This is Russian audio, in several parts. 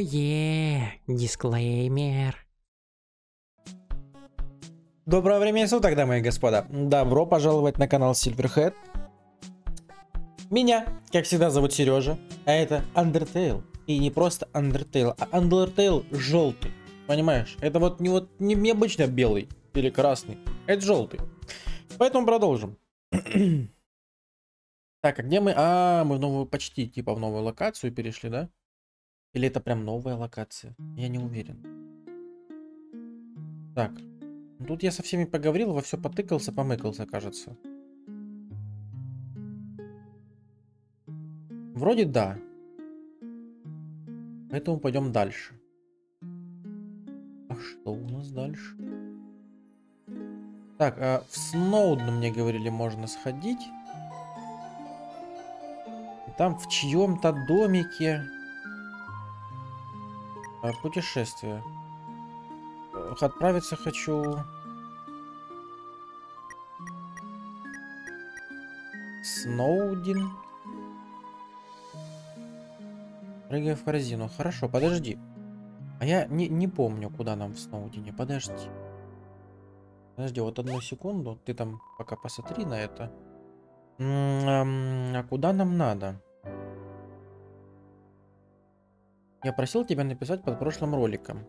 Ое, дисклеймер. Доброго времени суток, дамы и господа. Добро пожаловать на канал Silverhead. Меня, как всегда, зовут Сережа, а это Undertale. И не просто Undertale, а Undertale желтый. Понимаешь? Это вот не вот не, не белый или красный, это желтый. Поэтому продолжим. так, а где мы? А, мы в новую, почти типа в новую локацию перешли, да? Или это прям новая локация? Я не уверен. Так. ну Тут я со всеми поговорил, во все потыкался, помыкался, кажется. Вроде да. Поэтому пойдем дальше. А что у нас дальше? Так, а в Сноуден мне говорили, можно сходить. Там в чьем-то домике путешествие. Отправиться хочу... Сноудин. Прыгай в корзину. Хорошо, подожди. А я не, не помню, куда нам в Сноудине. Подожди. Подожди, вот одну секунду. Ты там пока посмотри на это. А куда нам надо? Я просил тебя написать под прошлым роликом.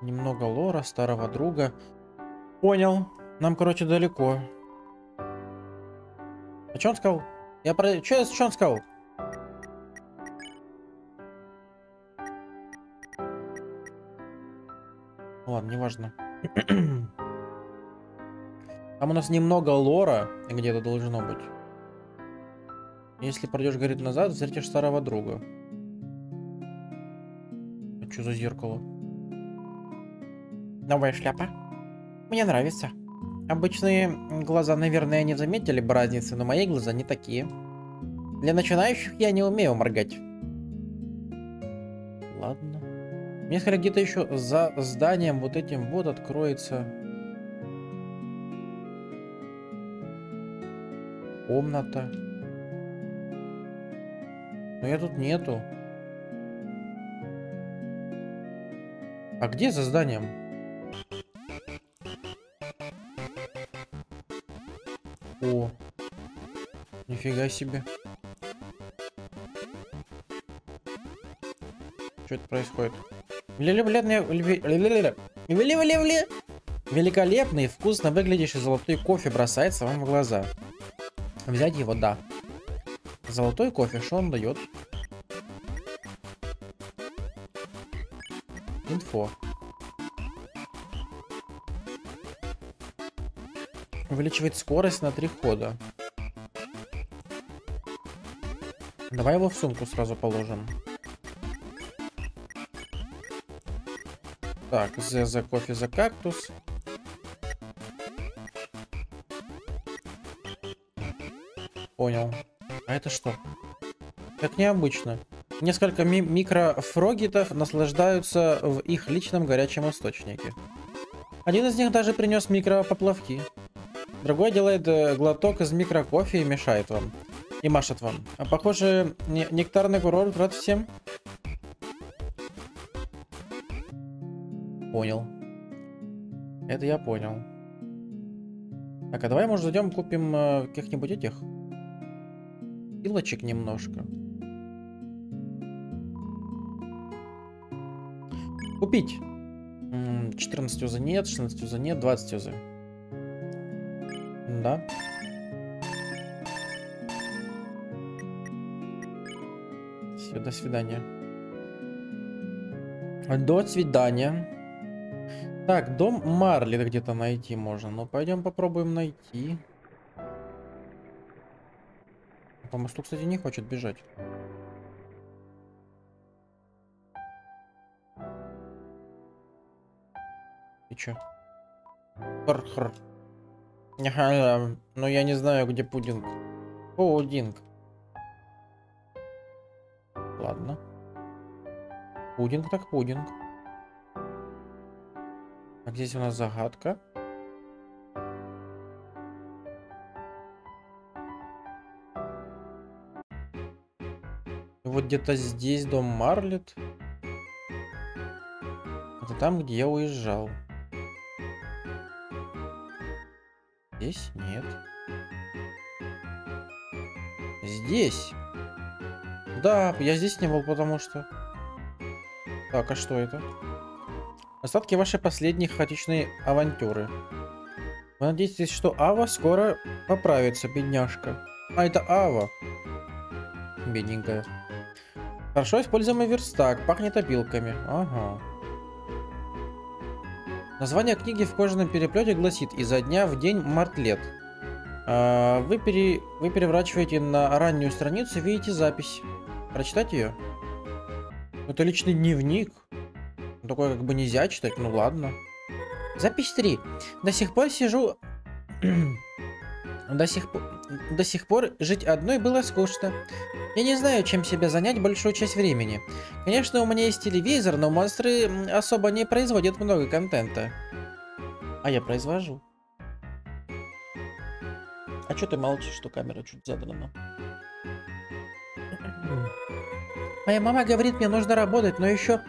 Немного лора, старого друга. Понял. Нам, короче, далеко. А что он сказал? Я про... Что, что он сказал? Ладно, неважно. Там у нас немного лора где-то должно быть. Если пройдешь, говорит, назад, встретишь старого друга. А что за зеркало? Новая шляпа. Мне нравится. Обычные глаза, наверное, не заметили бы разницы, но мои глаза не такие. Для начинающих я не умею моргать. Мне сказали, где-то еще за зданием вот этим вот откроется комната. Но я тут нету. А где за зданием? О, нифига себе. Что это происходит? Великолепный вкусно выглядящий золотой кофе бросается вам в глаза. Взять его, да. Золотой кофе, что он дает? Инфо. Увеличивает скорость на три хода. Давай его в сумку сразу положим. Так, З за кофе за кактус. Понял. А это что? Как необычно. Несколько ми микрофрогитов наслаждаются в их личном горячем источнике. Один из них даже принес микропоплавки. Другой делает э, глоток из микрокофе и мешает вам. И машет вам. А похоже, не нектарный курорт рад всем. Понял. Это я понял. Так, а давай, может, зайдем, купим э, каких-нибудь этих пилочек немножко. Купить. 14 уза нет, 16 уза нет, 20 уза. Да. Все, до свидания. До свидания. Так, дом Марли где-то найти можно. Ну, пойдем попробуем найти. По мосту, кстати, не хочет бежать. И чё? Хр-хр. Ага, ну я не знаю, где пудинг. Пудинг. Ладно. Пудинг так пудинг. Так, здесь у нас загадка. Вот где-то здесь дом Марлет. Это там, где я уезжал. Здесь нет. Здесь. Да, я здесь не был, потому что... Так, а что это? Остатки вашей последней хаотичной авантюры. Вы надеетесь, что Ава скоро поправится, бедняжка. А, это Ава. Бедненькая. Хорошо используемый верстак, пахнет опилками. Ага. Название книги в кожаном переплете гласит «Изо дня в день мартлет». А, вы, пере... вы переворачиваете на раннюю страницу, видите запись. Прочитать ее? Это личный дневник. Такое как бы нельзя читать, ну ладно. Запись 3. До сих пор сижу... до, сих... до сих пор жить одной было скучно. Я не знаю, чем себя занять большую часть времени. Конечно, у меня есть телевизор, но монстры особо не производят много контента. А я произвожу. А что ты молчишь, что камера чуть задрана? Моя мама говорит, мне нужно работать, но еще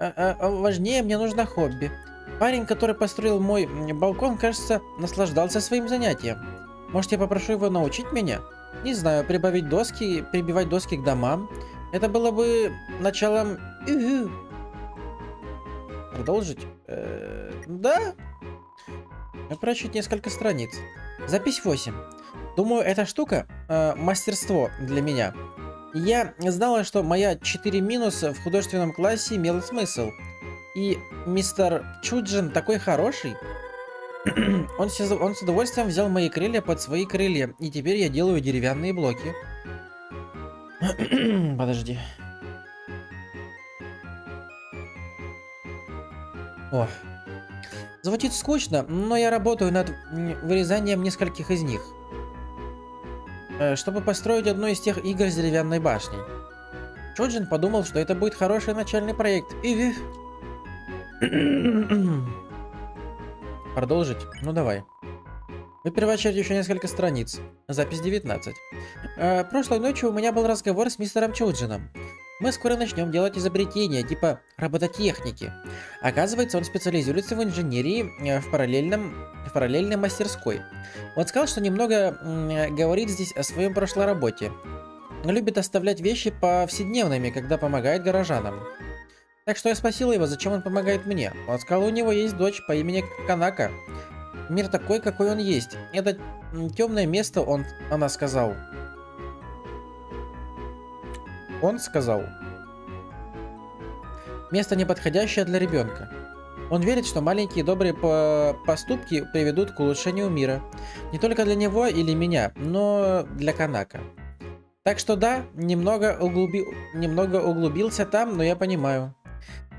а, а важнее, мне нужно хобби. Парень, который построил мой балкон, кажется, наслаждался своим занятием. Может, я попрошу его научить меня? Не знаю, прибавить доски, прибивать доски к домам. Это было бы началом... Продолжить? Э -э да? Прочить несколько страниц. Запись 8. Думаю, эта штука э, мастерство для меня. Я знала, что моя 4 минуса в художественном классе имела смысл. И мистер Чуджин такой хороший. он, с, он с удовольствием взял мои крылья под свои крылья. И теперь я делаю деревянные блоки. Подожди. О. Звучит скучно, но я работаю над вырезанием нескольких из них. Э, чтобы построить одну из тех игр с деревянной башней. Чоджин подумал, что это будет хороший начальный проект. И... Продолжить? Ну давай. Вы первачать еще несколько страниц. Запись 19. Э, прошлой ночью у меня был разговор с мистером Чуджином. Мы скоро начнем делать изобретения типа робототехники. Оказывается, он специализируется в инженерии э, в, параллельном, в параллельной мастерской. Он сказал, что немного говорит здесь о своем прошлой работе. Он любит оставлять вещи повседневными, когда помогает горожанам. Так что я спросила его, зачем он помогает мне. Он сказал, у него есть дочь по имени Канака. Мир такой, какой он есть. Это темное место, он, она сказал. Он сказал. Место неподходящее для ребенка. Он верит, что маленькие добрые по поступки приведут к улучшению мира. Не только для него или меня, но для Канака. Так что да, немного, углуби... немного углубился там, но я понимаю.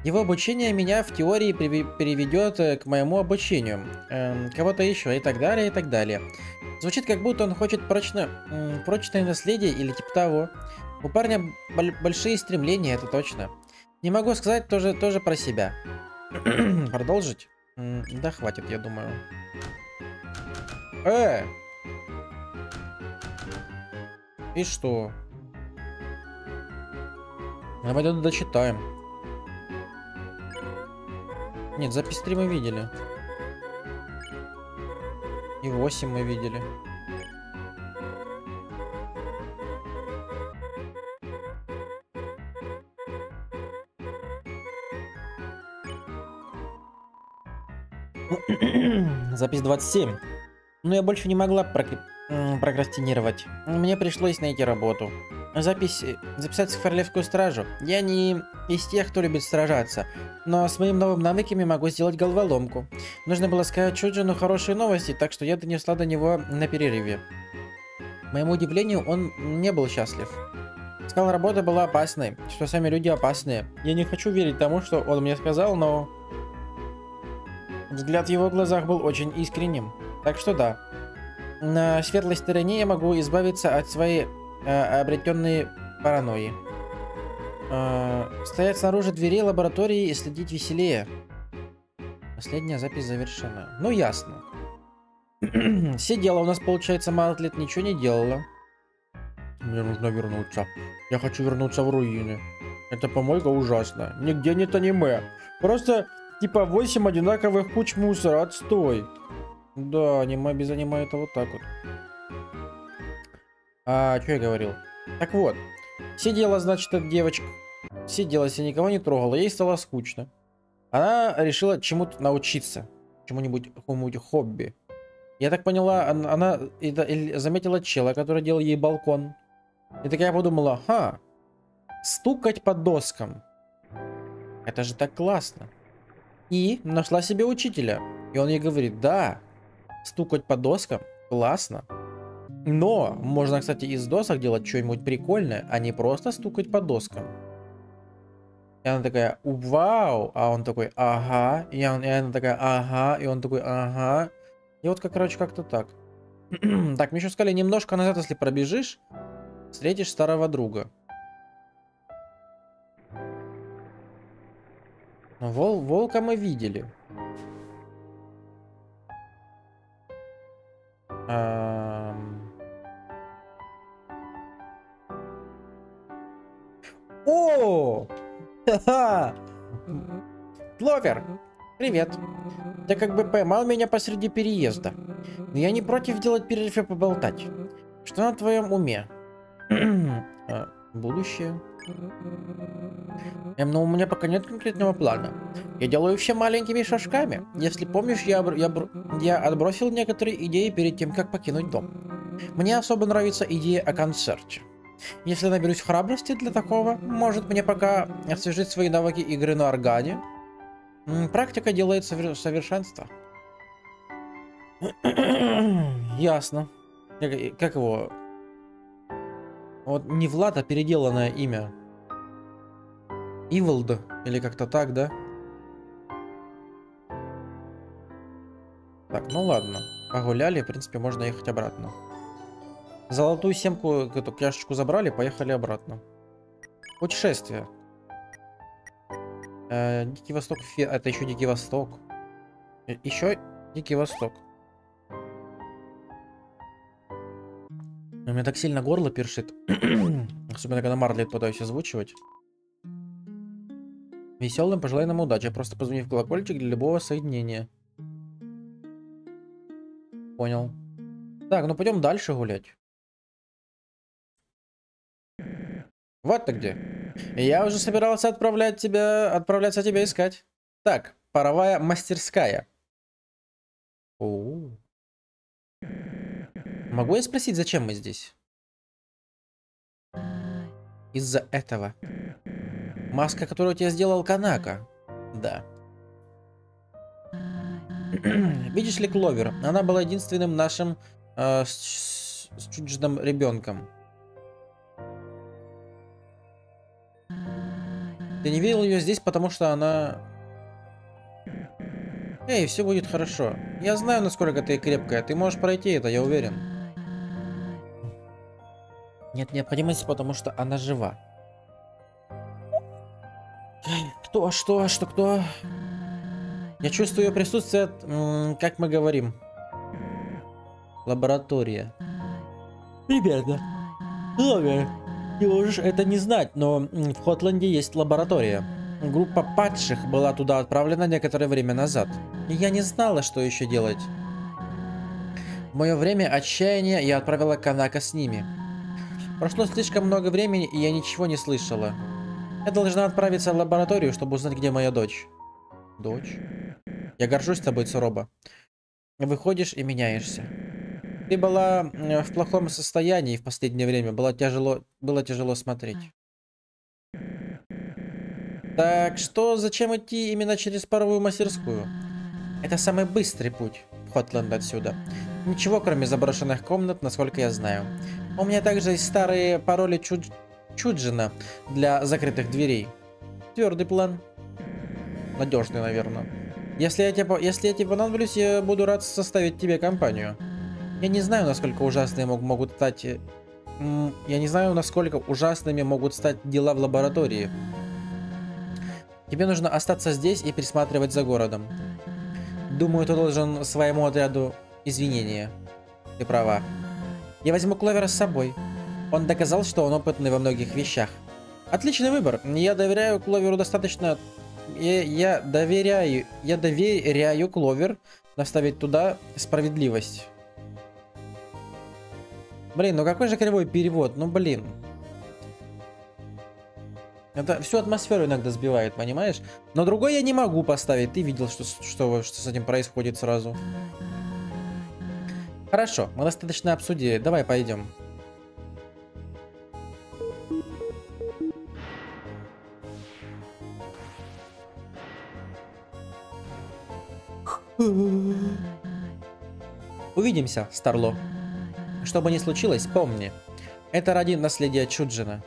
Его обучение меня в теории переведет э, к моему обучению, эм, кого-то еще и так далее, и так далее. Звучит как будто он хочет прочно, прочное наследие или типа того. У парня большие стремления, это точно. Не могу сказать тоже, тоже про себя. Продолжить? Да хватит, я думаю. Э! И что? Давай дочитаем. Нет, запись 3 мы видели. И 8 мы видели. Запись 27. Но я больше не могла прок... прокрастинировать. Мне пришлось найти работу. Запись... Записаться в Королевскую Стражу. Я не из тех, кто любит сражаться. Но с моим новым навыками могу сделать головоломку. Нужно было сказать Чуджину хорошие новости, так что я донесла до него на перерыве. К моему удивлению, он не был счастлив. Сказал, работа была опасной, что сами люди опасные. Я не хочу верить тому, что он мне сказал, но Взгляд в его глазах был очень искренним. Так что да. На светлой стороне я могу избавиться от своей э, обретенной паранойи. Э, стоять снаружи дверей лаборатории и следить веселее. Последняя запись завершена. Ну, ясно. Сидела у нас, получается, мало лет ничего не делала. Мне нужно вернуться. Я хочу вернуться в руины. Это помойка ужасно. Нигде нет аниме. Просто, типа, 8 одинаковых куч мусора. Отстой. Да, аниме без аниме это вот так вот. А, что я говорил? Так вот. Сидела, значит, эта девочка. Сидела, себе никого не трогала. Ей стало скучно. Она решила чему-то научиться. Чему-нибудь, какому-нибудь хобби. Я так поняла, она, она это, заметила чела, который делал ей балкон. И такая подумала, ха, стукать по доскам. Это же так классно. И нашла себе учителя. И он ей говорит, да, стукать по доскам классно. Но можно, кстати, из досок делать что-нибудь прикольное, а не просто стукать по доскам. И она такая, вау, а он такой, ага. И, он, и она такая, ага. И он такой, ага. И вот, как, короче, как-то так. так, мне еще сказали, немножко назад, если пробежишь, встретишь старого друга. Но вол, волка мы видели. О! Ха-ха! Кловер, привет. Ты как бы поймал меня посреди переезда. Но я не против делать перерыв и поболтать. Что на твоем уме? А, будущее. Эм, но у меня пока нет конкретного плана. Я делаю все маленькими шажками. Если помнишь, я, я, я отбросил некоторые идеи перед тем, как покинуть дом. Мне особо нравится идея о концерте. Если наберусь храбрости для такого, может мне пока освежить свои навыки игры на органе. Практика делает совер совершенство. Ясно. Как его? Вот не Влад, а переделанное имя. Иволд, или как-то так, да? Так, ну ладно. Погуляли, в принципе, можно ехать обратно. Золотую семку, эту кляшечку забрали, поехали обратно. Путешествие. Э, Дикий Восток, это еще Дикий Восток. Э, еще Дикий Восток. У меня так сильно горло першит. Особенно, когда Марлет пытаюсь озвучивать. Веселым пожелай нам удачи. Просто позвони в колокольчик для любого соединения. Понял. Так, ну пойдем дальше гулять. Вот ты где. Я уже собирался отправлять тебя, отправляться тебя искать. Так, паровая мастерская. О, -о, -о. Могу я спросить, зачем мы здесь? Из-за этого. Маска, которую тебе сделал Канака. Да. Видишь ли, Кловер, она была единственным нашим э, с, с чуждым ребенком. Ты не видел ее здесь, потому что она... Эй, все будет хорошо. Я знаю, насколько ты крепкая. Ты можешь пройти это, я уверен. Нет необходимости, потому что она жива. Кто, что, что, кто? Я чувствую ее присутствие, как мы говорим. Лаборатория. Примерно. Ловер. Ты можешь это не знать, но в Хотланде есть лаборатория. Группа падших была туда отправлена некоторое время назад. И я не знала, что еще делать. В мое время отчаяния я отправила Канака с ними. Прошло слишком много времени, и я ничего не слышала. Я должна отправиться в лабораторию, чтобы узнать, где моя дочь. Дочь? Я горжусь тобой, Цуроба. Выходишь и меняешься. Ты была э, в плохом состоянии в последнее время. Было тяжело, было тяжело смотреть. Так что зачем идти именно через паровую мастерскую? Это самый быстрый путь Хотленд отсюда. Ничего, кроме заброшенных комнат, насколько я знаю. У меня также есть старые пароли Чудж... Чуджина для закрытых дверей. Твердый план. Надежный, наверное. Если я, тебе, если я тебе понадоблюсь, я буду рад составить тебе компанию. Я не знаю, насколько ужасные мог, могут стать... Э, я не знаю, насколько ужасными могут стать дела в лаборатории. Тебе нужно остаться здесь и присматривать за городом. Думаю, ты должен своему отряду извинения. Ты права. Я возьму Кловера с собой. Он доказал, что он опытный во многих вещах. Отличный выбор. Я доверяю Кловеру достаточно... Я, я доверяю... Я доверяю Кловер наставить туда справедливость. Блин, ну какой же кривой перевод? Ну блин. Это всю атмосферу иногда сбивает, понимаешь? Но другой я не могу поставить. Ты видел, что, что, что с этим происходит сразу. Хорошо, мы достаточно обсудили. Давай пойдем. Увидимся, Старло. Что бы ни случилось, помни. Это ради наследия Чуджина.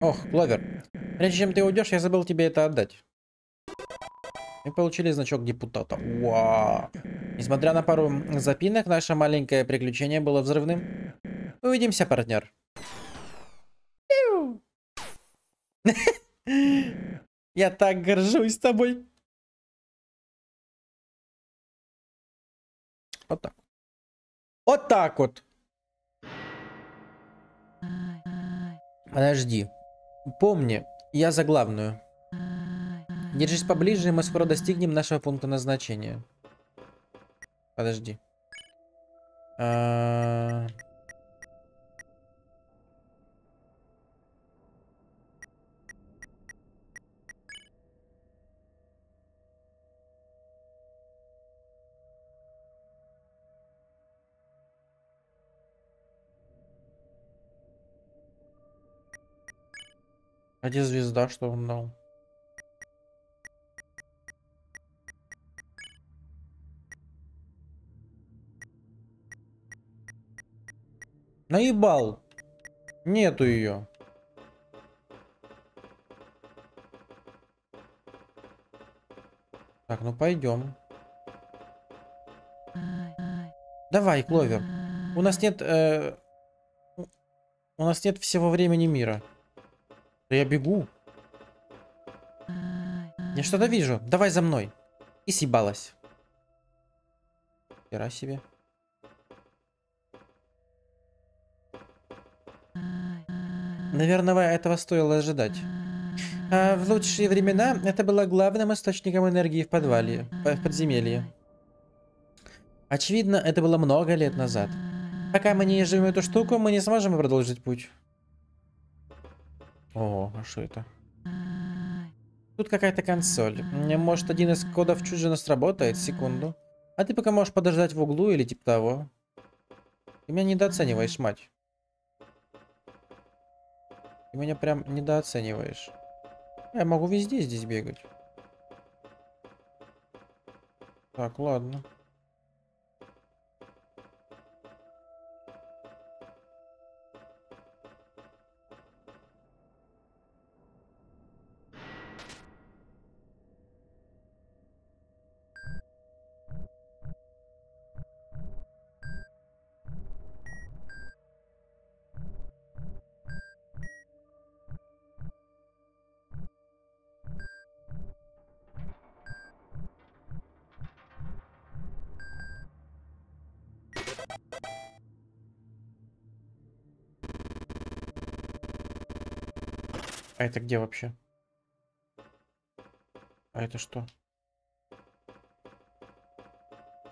Ох, Кловер. Прежде чем ты уйдешь, я забыл тебе это отдать. Мы получили значок депутата. Вау. Несмотря на пару запинок, наше маленькое приключение было взрывным. Увидимся, партнер. Я так горжусь тобой. Вот так. Вот так вот. Подожди. Помни, я за главную. Держись поближе, и мы скоро достигнем нашего пункта назначения. Подожди. А... А где звезда, что он дал? Наебал. Нету ее. Так, ну пойдем. Давай, Кловер. У нас нет... Э, у нас нет всего времени мира. Да я бегу. Я что-то вижу. Давай за мной. И съебалась. Хера себе. Наверное, этого стоило ожидать. А в лучшие времена это было главным источником энергии в подвале, в подземелье. Очевидно, это было много лет назад. Пока мы не изживем эту штуку, мы не сможем продолжить путь. О, а что это? Тут какая-то консоль. Может, один из кодов чуть же нас работает? Секунду. А ты пока можешь подождать в углу или типа того. Ты меня недооцениваешь, мать. Ты меня прям недооцениваешь. Я могу везде здесь бегать. Так, ладно. А это где вообще? А это что?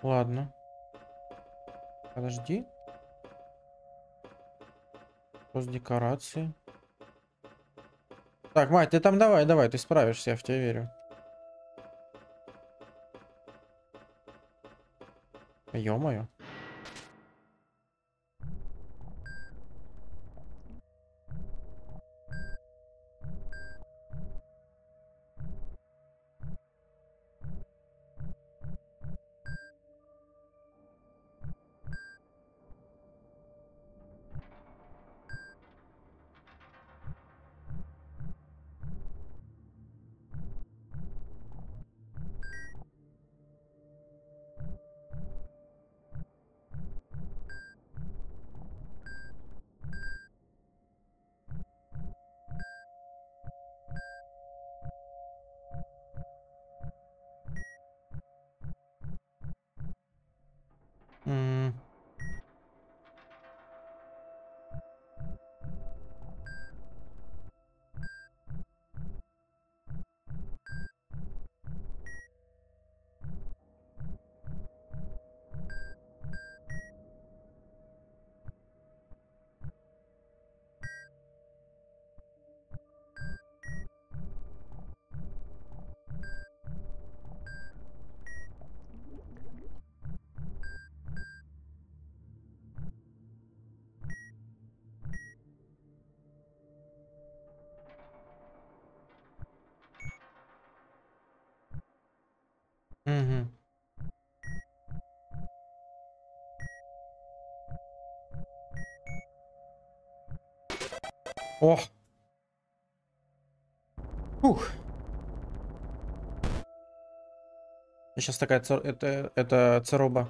Ладно. Подожди. Пост декорации. Так, мать, ты там давай, давай, ты справишься, я в тебя верю. Ё-моё. Угу. О! Фух. Сейчас такая цер... это, это цероба.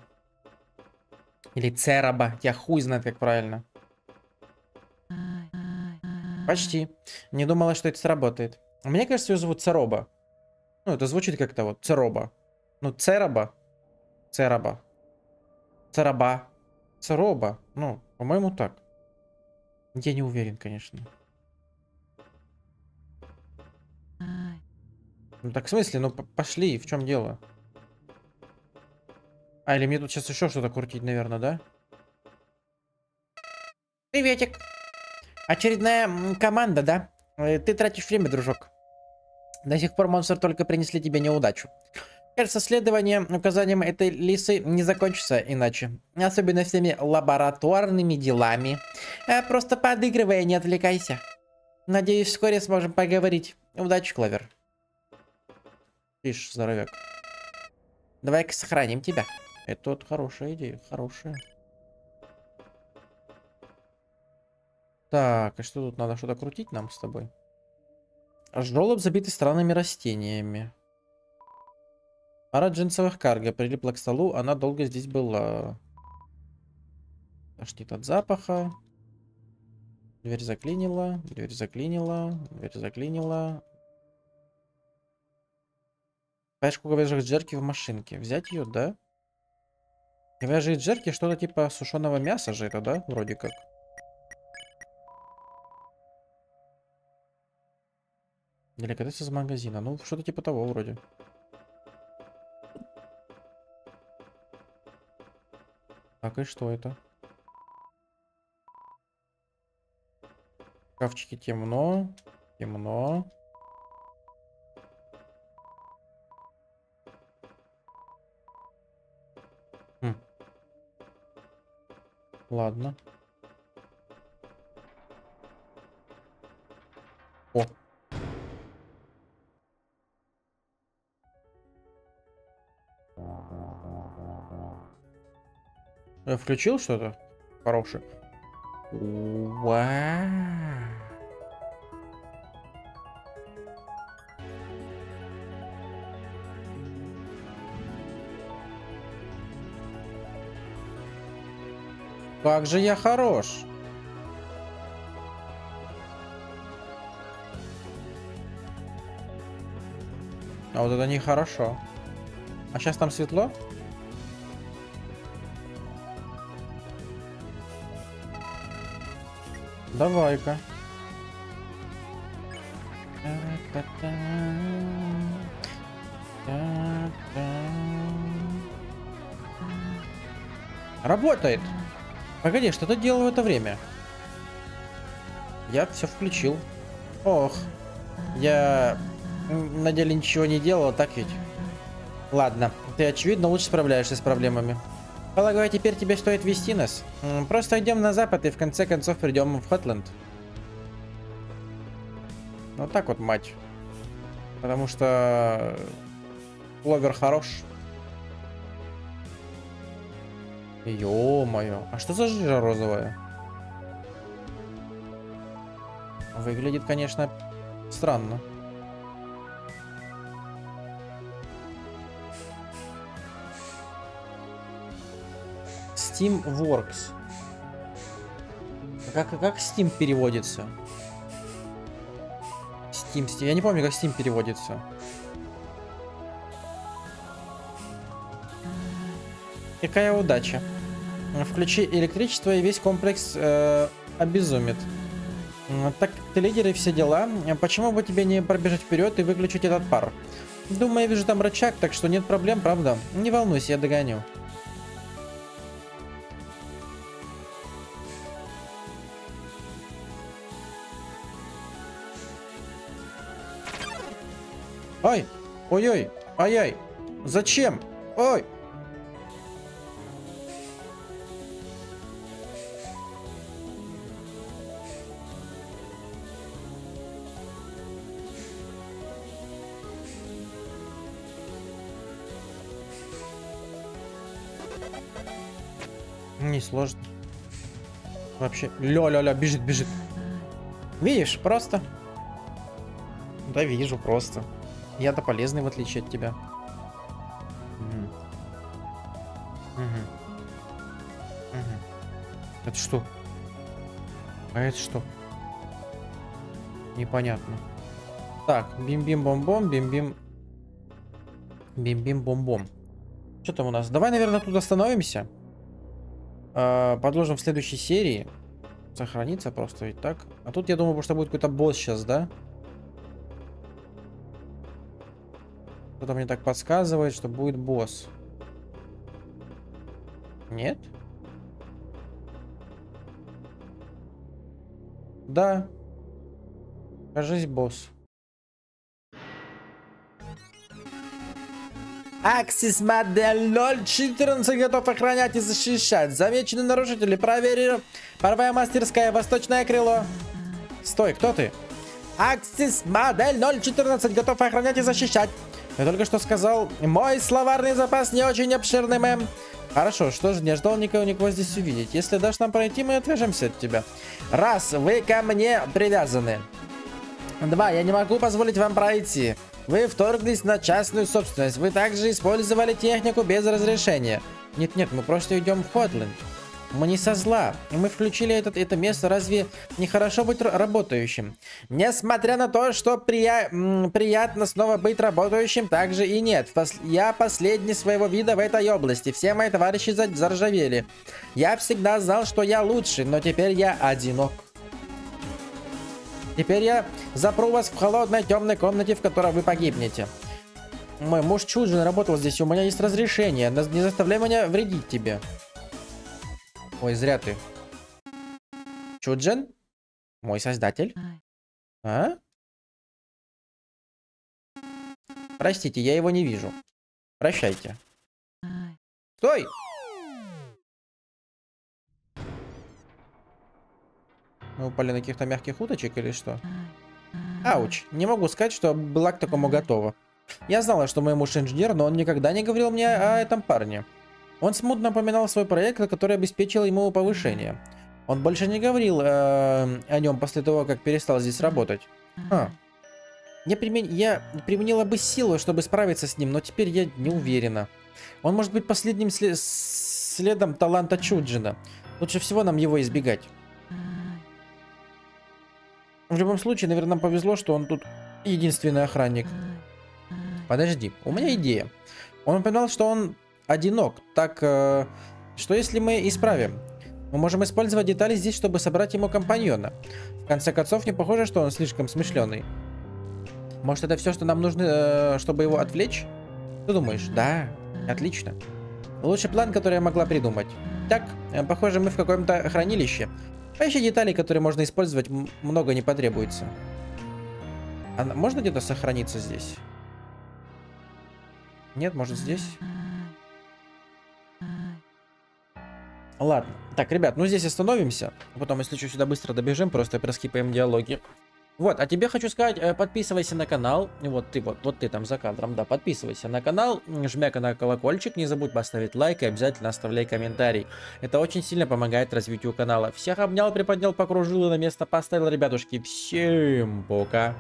Или цероба. Я хуй знает, как правильно. Почти. Не думала, что это сработает. Мне кажется, ее зовут цероба. Ну, это звучит как-то вот цероба. Ну, Цераба. Цераба. Цераба. Цероба. Ну, по-моему, так. Я не уверен, конечно. Ну так в смысле? Ну пошли, в чем дело? А, или мне тут сейчас еще что-то крутить, наверное, да? Приветик. Очередная команда, да? Э, ты тратишь время, дружок. До сих пор монстр только принесли тебе неудачу. Кажется, следование указаниям этой лисы не закончится иначе. Особенно всеми лабораторными делами. А просто подыгрывая, не отвлекайся. Надеюсь, вскоре сможем поговорить. Удачи, Кловер. Ишь, здоровяк. Давай-ка сохраним тебя. Это вот хорошая идея, хорошая. Так, а что тут надо что-то крутить нам с тобой? Жолоб забитый странными растениями. Пара джинсовых карго прилипла к столу, она долго здесь была. Тошнит от запаха. Дверь заклинила, дверь заклинила, дверь заклинила. Пачку говяжьих джерки в машинке. Взять ее, да? Говяжьи джерки что-то типа сушеного мяса же это, да? Вроде как. Деликатес из магазина. Ну, что-то типа того вроде. Так, и что это? В шкафчике темно. Темно. Хм. Ладно. Я включил что-то хорошее? Вау. Как же я хорош. А вот это нехорошо. А сейчас там светло? Давай-ка. Работает. Погоди, что ты делал в это время? Я все включил. Ох. Я на деле ничего не делал, так ведь? Ладно, ты очевидно лучше справляешься с проблемами. Полагаю, теперь тебе стоит вести нас. Просто идем на запад и в конце концов придем в Хотленд. Вот так вот, мать. Потому что... Ловер хорош. Ё-моё. А что за жижа розовая? Выглядит, конечно, странно. Steamworks. Как, как Steam переводится? Steam, Steam. Я не помню, как Steam переводится. Какая удача. Включи электричество и весь комплекс э, обезумит. Так, ты лидер и все дела. Почему бы тебе не пробежать вперед и выключить этот пар? Думаю, я вижу там рычаг, так что нет проблем, правда? Не волнуйся, я догоню. Ай! Ой-ой! Ай-ай! Зачем? Ой! Не сложно. Вообще. Ля-ля-ля, бежит, бежит. Видишь, просто. Да вижу, просто. Я-то полезный, в отличие от тебя. Мгм. Мгм. Мгм. Это что? А это что? Непонятно. Так, бим-бим-бом-бом, бим-бим... Бим-бим-бом-бом. Что там у нас? Давай, наверное, тут остановимся. А, Подложим в следующей серии. Сохранится просто ведь так. А тут, я думаю, что будет какой-то босс сейчас, да? Кто-то мне так подсказывает, что будет босс. Нет? Да. Кажись, босс. Аксис модель 014 готов охранять и защищать. Замечены нарушители. Проверил. Паровая мастерская. Восточное крыло. Стой, кто ты? Аксис модель 014 готов охранять и защищать. Я только что сказал, мой словарный запас не очень обширный, мэм. Хорошо, что ж, не ждал никого, никого здесь увидеть. Если дашь нам пройти, мы отвяжемся от тебя. Раз, вы ко мне привязаны. Два, я не могу позволить вам пройти. Вы вторглись на частную собственность. Вы также использовали технику без разрешения. Нет-нет, мы просто идем в Хотленд. Мы не со зла. Мы включили этот, это место. Разве не хорошо быть работающим? Несмотря на то, что прия- приятно снова быть работающим, также и нет. Пос- я последний своего вида в этой области. Все мои товарищи за- заржавели. Я всегда знал, что я лучший, но теперь я одинок. Теперь я запру вас в холодной темной комнате, в которой вы погибнете. Мой муж Чуджин работал здесь, у меня есть разрешение. Не заставляй меня вредить тебе. Ой, зря ты. Чуджин? Мой создатель? А? Простите, я его не вижу. Прощайте. Стой! Мы упали на каких-то мягких уточек или что? Ауч, не могу сказать, что была к такому готова. Я знала, что мой муж инженер, но он никогда не говорил мне о этом парне. Он смутно напоминал свой проект, который обеспечил ему повышение. Он больше не говорил э, о нем после того, как перестал здесь работать. А. Я, примен... я применила бы силу, чтобы справиться с ним, но теперь я не уверена. Он может быть последним сле- следом таланта Чуджина. Лучше всего нам его избегать. В любом случае, наверное, нам повезло, что он тут единственный охранник. Подожди, у меня идея. Он упоминал, что он одинок. Так, э, что если мы исправим? Мы можем использовать детали здесь, чтобы собрать ему компаньона. В конце концов, не похоже, что он слишком смышленый. Может, это все, что нам нужно, э, чтобы его отвлечь? Ты думаешь? Да, отлично. Лучший план, который я могла придумать. Так, э, похоже, мы в каком-то хранилище. Поищи детали, которые можно использовать, много не потребуется. А можно где-то сохраниться здесь? Нет, может здесь? Ладно. Так, ребят, ну здесь остановимся. Потом, если что, сюда быстро добежим, просто проскипаем диалоги. Вот, а тебе хочу сказать, э, подписывайся на канал. Вот ты вот, вот ты там за кадром, да, подписывайся на канал, жмяка на колокольчик, не забудь поставить лайк и обязательно оставляй комментарий. Это очень сильно помогает развитию канала. Всех обнял, приподнял, покружил и на место поставил, ребятушки. Всем пока.